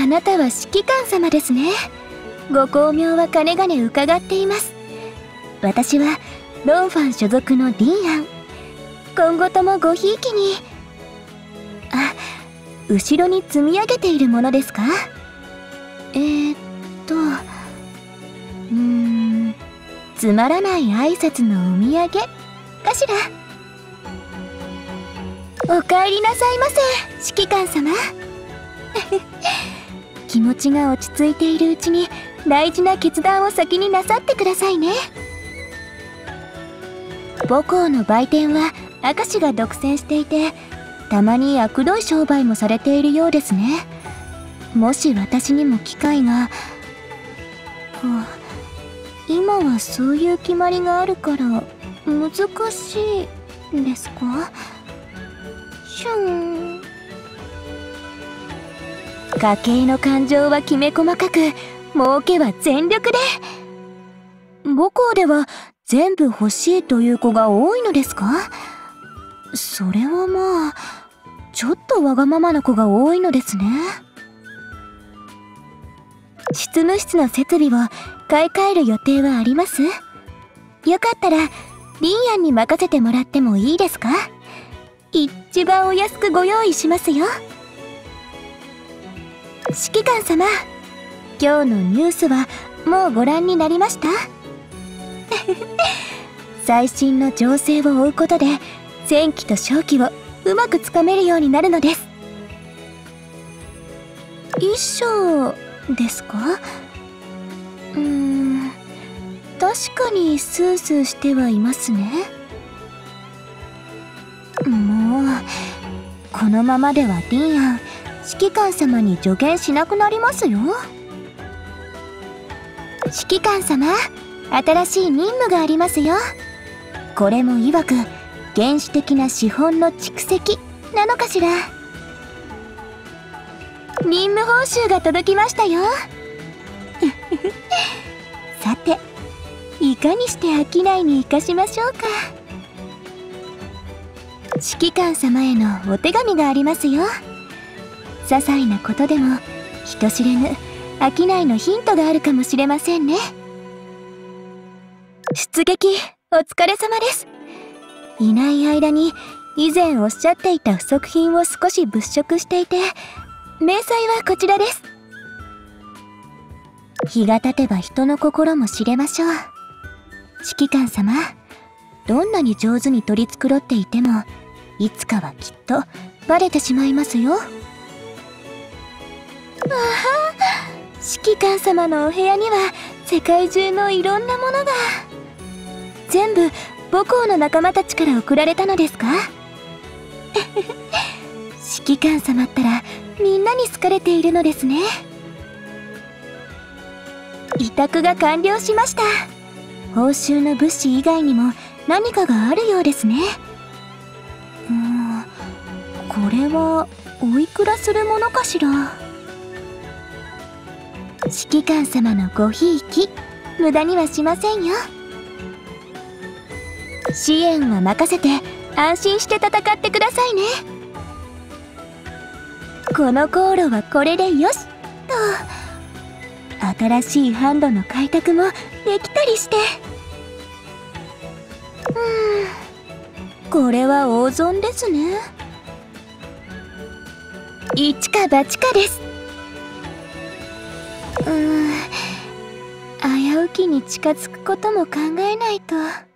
あなたは指揮官様ですね。ご巧妙はかねがね伺っています。私はロンファン所属のディーアン。今後ともごひいきに。あ後ろに積み上げているものですか？えー、っとうーんつまらない挨拶のお土産かしら？おかえりなさいませ指揮官様。気持ちが落ち着いているうちに大事な決断を先になさってくださいね。母校の売店は明石が独占していてたまに悪どい商売もされているようですね。もし私にも機会が今はそういう決まりがあるから難しいですか？シュン。家計の感情はきめ細かく儲けは全力で。母校では全部欲しいという子が多いのですか？それはまあちょっとわがままな子が多いのですね。執務室の設備を買い替える予定はあります？よかったらリンアンに任せてもらってもいいですか？一番お安くご用意しますよ。指揮官様今日のニュースはもうご覧になりました？最新の情勢を追うことで戦機と勝機をうまくつかめるようになるのです。衣装ですか？うーん確かにスースーしてはいますね。もうこのままではリンアン指揮官様に助言しなくなりますよ。指揮官様新しい任務がありますよ。これも曰く原始的な資本の蓄積なのかしら。任務報酬が届きましたよ。さていかにして商いに生かしましょうか。指揮官様へのお手紙がありますよ。些細なことでも人知れぬ商いのヒントがあるかもしれませんね。出撃。お疲れ様です。いない間に以前おっしゃっていた不足品を少し物色していて明細はこちらです。日が経てば人の心も知れましょう。指揮官様どんなに上手に取り繕っていてもいつかはきっとバレてしまいますよ。ああ指揮官様のお部屋には世界中のいろんなものが。全部母校の仲間たちから送られたのですか？指揮官様ったらみんなに好かれているのですね。委託が完了しました。報酬の物資以外にも何かがあるようですね。うんこれはおいくらするものかしら？指揮官様のごひいき無駄にはしませんよ。支援は任せて安心して戦ってくださいね。この航路はこれでよしと。新しいハンドの開拓もできたりして。うん。これは大損ですね。一か八かです。うん危うきに近づくことも考えないと。